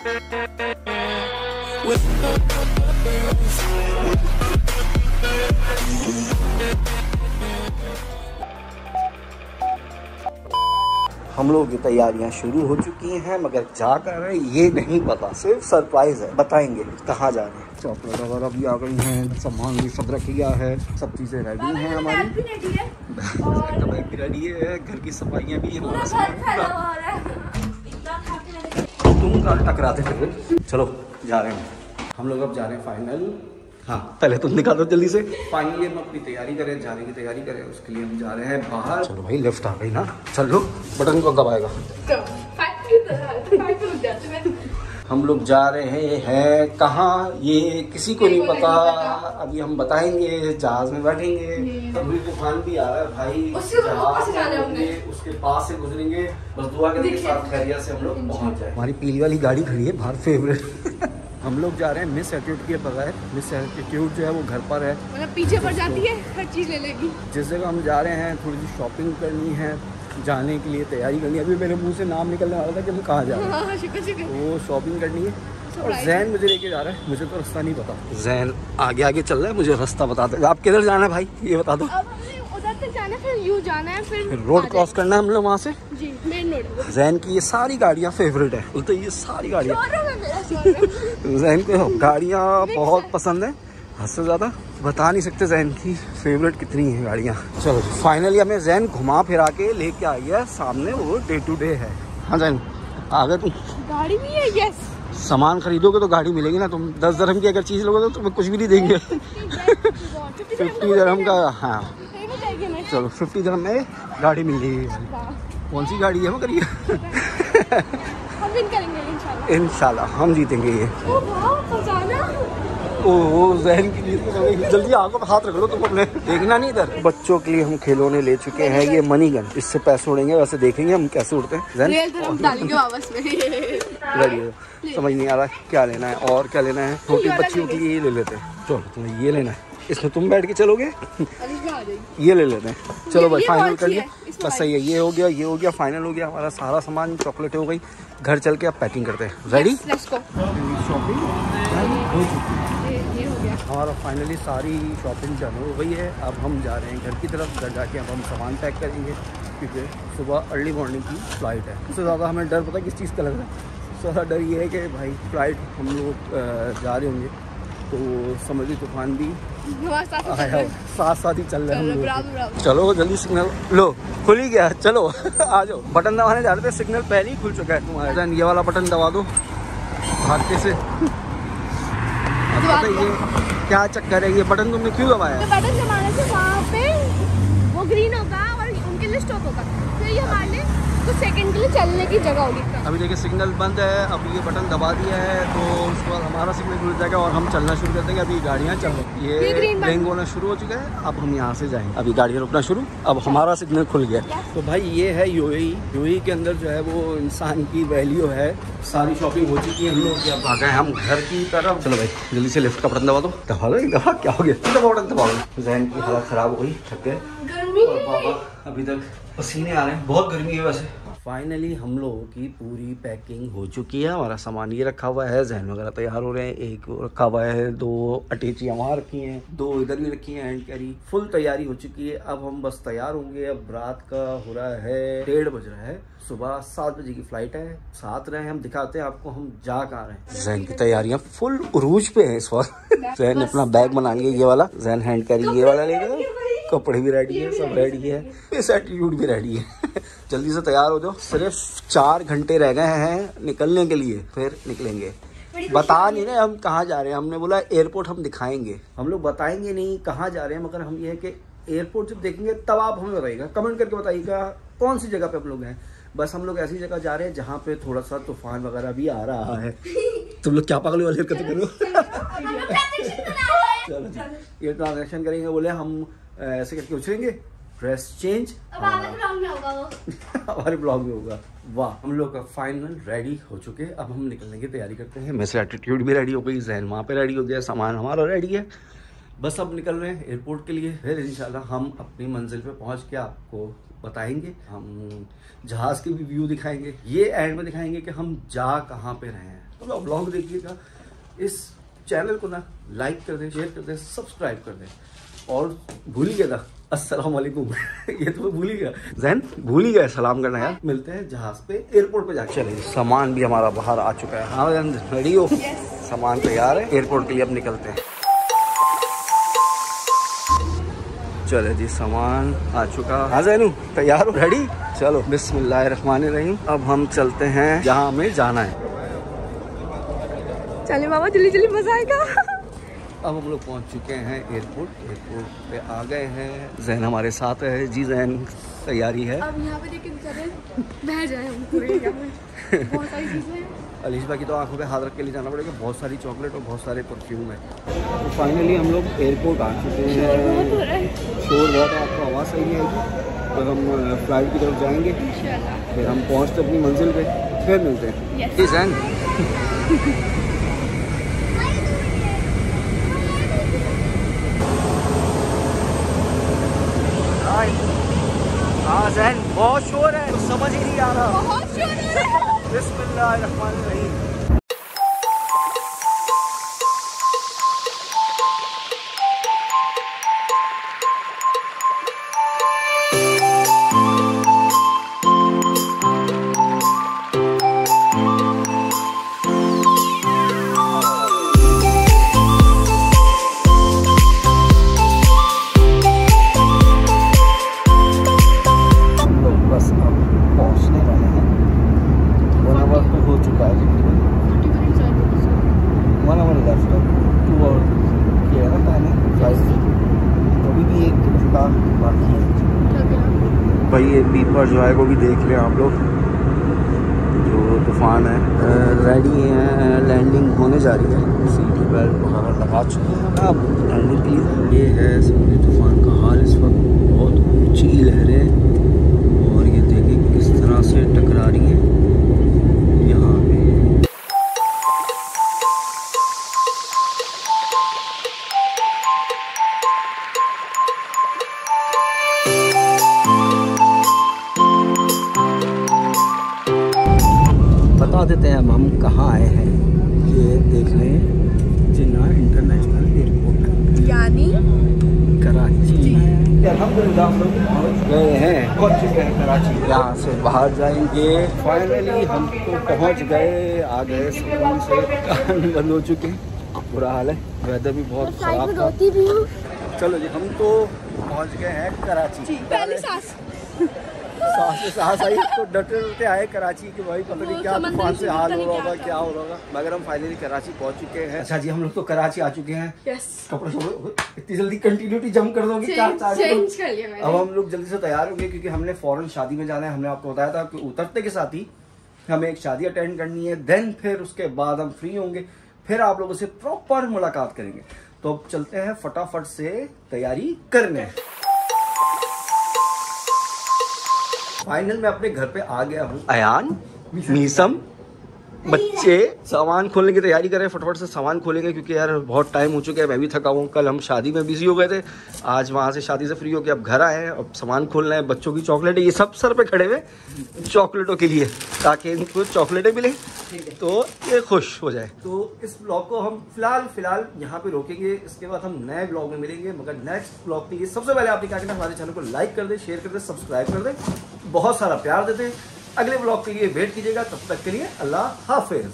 हम लोग की तैयारियाँ शुरू हो चुकी हैं मगर जा कर रहे ये नहीं पता सिर्फ़ सरप्राइज़ है। बताएँगे कहाँ जा रहे हैं। चॉकलेट वगैरह भी आ गई हैं सामान भी सब रख गया है सब चीज़ें रेडी हैं हमारी। बैग भी रेडी है घर की सफाइयाँ भी हमारा तुम कल टकराते फिर चलो जा रहे हैं। हम लोग अब जा रहे हैं फाइनल हाँ पहले तुम निकाल दो जल्दी से। फाइनली हम अपनी तैयारी करें जाने की तैयारी करें उसके लिए हम जा रहे हैं बाहर। चलो भाई लेफ़्ट आ गई ना। चलो बटन को दबाएगा हम लोग जा रहे हैं। कहाँ? ये किसी को नहीं पता। अभी हम बताएँगे जहाज़ में बैठेंगे। अभी तूफ़ान भी आ रहा है भाई। उसके ऊपर जहाज़ है उसके पास से गुजरेंगे। बस दुआ देखिए। साथ खैरियत से हम लोग पहुँच जाए। हमारी पीली वाली गाड़ी खड़ी है बाहर फेवरेट हम लोग जा रहे हैं मिस एटीट्यूड के बगैर। मिस एटीट्यूड जो है वो घर पर है। मतलब पीछे पड़ जाती है हर चीज़ ले लेगी। जिस जगह हम जा रहे हैं थोड़ी सी शॉपिंग करनी है। जाने के लिए तैयारी करनी है। अभी मेरे मुँह से नाम निकलने वाला था कि हम कहाँ जा रहे हैं। हाँ शुक्र शुक्र। वो शॉपिंग करनी है। और जैन मुझे लेके जा रहा है। मुझे तो रास्ता नहीं पता। जैन आगे आगे चल रहा है? मुझे रास्ता बता दे। आप किधर जाना है भाई? ये बता दो। अब हमने उधर तक जाना फिर यू जाना है फिर फिर रोड क्रॉस करना है हम लोग वहाँ से? जी मेन रोड जैन की ये सारी गाड़ियाँ फेवरेट है। बोलते ये सारी गाड़ियाँ। है जैन को गाड़ियाँ बहुत पसंद है। हद से ज़्यादा? बता नहीं सकते जैन की फेवरेट कितनी है गाड़ियाँ। चलो फाइनली हमें जैन घुमा फिरा के लेके आई है सामने वो डे टू डे है। हाँ जैन आ गए तुम। गाड़ी भी है यस सामान खरीदोगे तो गाड़ी मिलेगी ना तुम दस धर्म की अगर चीज़ लोगे तो तुम्हें कुछ भी नहीं देंगे। फिफ्टी धर्म का हाँ। चलो फिफ्टी धर्म में गाड़ी मिल गई। कौन सी गाड़ी है मगर ये इन हम जीतेंगे ये। वो जहन की गई जल्दी आगो हाथ रख लो तुम अपने। देखना नहीं इधर। बच्चों के लिए हम खिलौने ले चुके हैं ये मनी गन इससे पैसे उड़ेंगे वैसे देखेंगे हम कैसे उड़ते हैं। तो हम डालेंगे वापस में। रेडी हो समझ नहीं आ रहा क्या लेना है और क्या लेना है। छोटी बच्चियों के लिए ये ले लेते हैं। चलो तुम्हें ये लेना है। इसमें तुम बैठ के चलोगे? अलिशा आ जाएगी। ये ले लेते हैं। चलो भाई फाइनल कर लिया। बस सही है ये हो गया ये हो गया फाइनल हो गया। हमारा सारा सामान चॉकलेट हो गई। घर चल के अब पैकिंग करते हैं। रेडी लेट्स गो शॉपिंग हमारा फाइनली सारी शॉपिंग डन हो गई है। अब हम जा रहे हैं घर की तरफ़। घर जाके अब हम सामान पैक करेंगे क्योंकि सुबह अर्ली मॉर्निंग की फ़्लाइट है। उससे ज़्यादा हमें डर पता है किस चीज़ का लग रहा है? सबसे ज़्यादा डर ये है कि भाई फ़्लाइट हम लोग जा रहे होंगे। तो समुद्री तूफ़ान भी हमारे साथ आया साथ साथ ही चल रहे हैं चलो जल्दी सिग्नल लो खुल ही गया चलो आ जाओ। बटन दबाने जा रहे थे सिग्नल पहले ही खुल चुका है तुम्हारा। ये वाला बटन दबा दो भागते से। अब है, ये क्या चक्कर है? ये बटन तुमने क्यों दबाया? तो बटन दबाने से वहाँ पे वो ग्रीन होगा और उनके लिए स्टॉप होगा। फिर ये हमारे कुछ सेकंड के लिए चलने की जगह होगी। अभी देखिए सिग्नल बंद है अभी ये बटन दबा दिया है तो उसके बाद हमारा सिग्नल खुल जाएगा और हम चलना शुरू कर देंगे। अभी गाड़ियाँ चल ये ये ब्लिंक होना शुरू हो चुका है अब हम यहाँ से जाएँगे। अभी गाड़ियाँ रुकना शुरू अब हमारा सिग्नल खुल गया। तो भाई ये है यूएई यूएई के अंदर जो है वो इंसान की वैल्यू है। सारी शॉपिंग हो चुकी है हम लोग अब आ गए हम घर की तरफ़। चलो भाई जल्दी से लिफ्ट का बटन दबा दो। दबा दो दबा क्या हो गया? दबा बटन दबा दो। जहन की हालत खराब हो गई थक गए। गर्मी और पापा अभी तक पसीने आ रहे हैं बहुत गर्मी है वैसे। फाइनली हम लोगों की पूरी पैकिंग हो चुकी है। हमारा सामान ये रखा हुआ है जहन वगैरह तैयार हो रहे हैं। एक रखा हुआ है दो अटैचियाँ वहाँ रखी हैं दो इधर भी रखी हैं हैंड कैरी फुल तैयारी हो चुकी है। अब हम बस तैयार होंगे। अब रात का हो रहा है डेढ़ बज रहा है। सुबह सात बजे की फ़्लाइट है। साथ रहे हम दिखाते हैं आपको हम जा कहाँ रहे हैं। जहन की तैयारियाँ फुल उरूज पे है इस वक्त। जहन अपना बैग बनाएँगे ये वाला। जहन हैंड कैरी ये वाला लेगा कपड़े भी रेडी है सब रेडी है। इस एटीट्यूड भी रेडी है। जल्दी से तैयार हो जाओ। सिर्फ़ चार घंटे रह गए हैं निकलने के लिए फिर निकलेंगे। बता नहीं रहे हम कहाँ जा रहे हैं। हमने बोला एयरपोर्ट हम दिखाएँगे। हम लोग बताएँगे नहीं कहाँ जा रहे हैं मगर हम ये है कि एयरपोर्ट जब देखेंगे तब आप हमें बताइएगा। कमेंट करके बताइएगा कौन सी जगह पे हम लोग हैं। बस हम लोग ऐसी जगह जा रहे हैं जहाँ पे थोड़ा सा तूफ़ान वगैरह भी आ रहा है। तुम लोग क्या पागल वाली हरकतें करो? चलो ये ट्रांजेक्शन करेंगे बोले हम ऐसे करके उछलेंगे ड्रेस चेंज अब आगे ब्लॉग में होगा वो। हमारे ब्लॉग में होगा। वाह हम लोग का फाइनल रेडी हो चुके हैं। अब हम निकलने की तैयारी करते हैं। मेरे एटीट्यूड भी रेडी हो गई जहन वहाँ पे रेडी हो गया सामान हमारा रेडी है। बस अब निकल रहे हैं एयरपोर्ट के लिए। फिर इंशाल्लाह हम अपनी मंजिल पे पहुँच के आपको बताएँगे। हम जहाज़ के भी व्यू दिखाएँगे। ये एंड में दिखाएँगे कि हम जा कहाँ पे रहे हैं। तो ब्लॉग देखिएगा। इस चैनल को ना लाइक कर दें शेयर कर दें सब्सक्राइब कर दें। और भूल ही गया था। अस्सलाम वालेकुम। ये तो मैं भूल ही गया। जैन भूल ही गया सलाम करना यार। मिलते हैं जहाज़ पे एयरपोर्ट पे जाके। चलेंगे सामान भी हमारा बाहर आ चुका है। हाँ जैन रेडी हो? सामान तैयार है। एयरपोर्ट के लिए अब निकलते हैं। चलो जी सामान आ चुका। हाँ जैनू तैयार हो? रेडी चलो बिस्मिल्लाह रहमान रहीम अब हम चलते हैं जहाँ हमें जाना है। चले बाबा जल्दी जल्दी मज़ा आएगा। अब हम लोग पहुँच चुके हैं एयरपोर्ट एयरपोर्ट पे आ गए हैं. जैन हमारे साथ है. जी जैन तैयारी है. अब यहाँ पे बेचारे बह जाए पूरे बहुत सारी चीज़ें अलीशबा की तो आँखों पे हाथ रख के लिए जाना पड़ेगा. बहुत सारी चॉकलेट और बहुत सारे परफ्यूम है. तो फाइनली हम लोग एयरपोर्ट आ चुके हैं. शोर बहुत है आपको आवाज़ सही नहीं आएगी. तो हम फ़्लाइट की तरफ़ जाएँगे. फिर हम पहुँचते अपनी मंजिल पे. फिर मिलते हैं. जी जैन. जैन बहुत शोर है। तो समझ ही नहीं आ रहा। बहुत शोर हो। रहा है बिस्मिल्लाहिर्रहमानिर्रहीम। हम बीपर जो है वो भी देख लें आप लोग। जो तूफ़ान है। रेडी है लैंडिंग होने जा रही है। सीट बेल्ट वगैरह लगा चुके हैं अब लैंडिंग के लिए। ये है समुद्री तूफ़ान का हाल। इस वक्त बहुत ऊँची लहरें और ये देखें किस तरह से टकरा रही हैं। देते हैं अब हम कहाँ आए हैं? ये देख लें जिन्ना इंटरनेशनल एयरपोर्ट यानी? कराची। अल्हम्दुलिल्लाह हम लोग पहुँच गए हैं हैं कराची। यहाँ से बाहर जाएँगे। फाइनली हम तो पहुँच गए। आ गए सुकून से। कान बंद हो चुके हैं। बुरा हाल है। वेदर भी बहुत खराब था। हूँ। चलो जी हम तो पहुँच गए हैं कराची। पहली सांस। सांस से आई तो डरते डरते आए कराची कि भाई पता नहीं क्या तूफ़ान से हाल हो रहा होगा क्या हो रहा होगा। मगर हम फाइनली कराची पहुँच चुके हैं। अच्छा जी हम लोग तो कराची आ चुके हैं। कपड़े इतनी जल्दी कंटिन्यूटी जम कर दोगे क्या चाह रहे? चेंज कर लिया मैंने। अब हम लोग जल्दी से तैयार हो गए क्योंकि हमने फ़ौरन शादी में जाना है। हमने आपको बताया था कि उतरते के साथ ही हमें एक शादी अटेंड करनी है। देन फिर उसके बाद हम फ्री होंगे। फिर आप लोगों से प्रॉपर मुलाकात करेंगे। तो अब चलते हैं फटाफट से तैयारी करने। फाइनल मैं अपने घर पे आ गया हूँ। अयान मीसम बच्चे सामान खोलने की तैयारी करें फटाफट से सामान खोलेंगे क्योंकि यार बहुत टाइम हो चुका है मैं भी थका हुआ हूँ। कल हम शादी में बिज़ी हो गए थे। आज वहाँ से शादी से फ्री होकर अब घर आए हैं अब सामान खोलना है बच्चों की चॉकलेटें ये सब सर पे खड़े हुए चॉकलेटों के लिए ताकि इनको चॉकलेटें मिले तो ये खुश हो जाए। तो इस ब्लॉग को हम फ़िलहाल फ़िलहाल यहाँ पे रोकेंगे इसके बाद हम नए ब्लॉग में मिलेंगे मगर नेक्स्ट ब्लॉग के लिए सबसे पहले आपने क्या करना हमारे चैनल को लाइक कर दे शेयर कर दे सब्सक्राइब कर दे बहुत सारा प्यार देते अगले ब्लॉग के लिए वेट कीजिएगा तब तक के लिए अल्लाह हाफिज।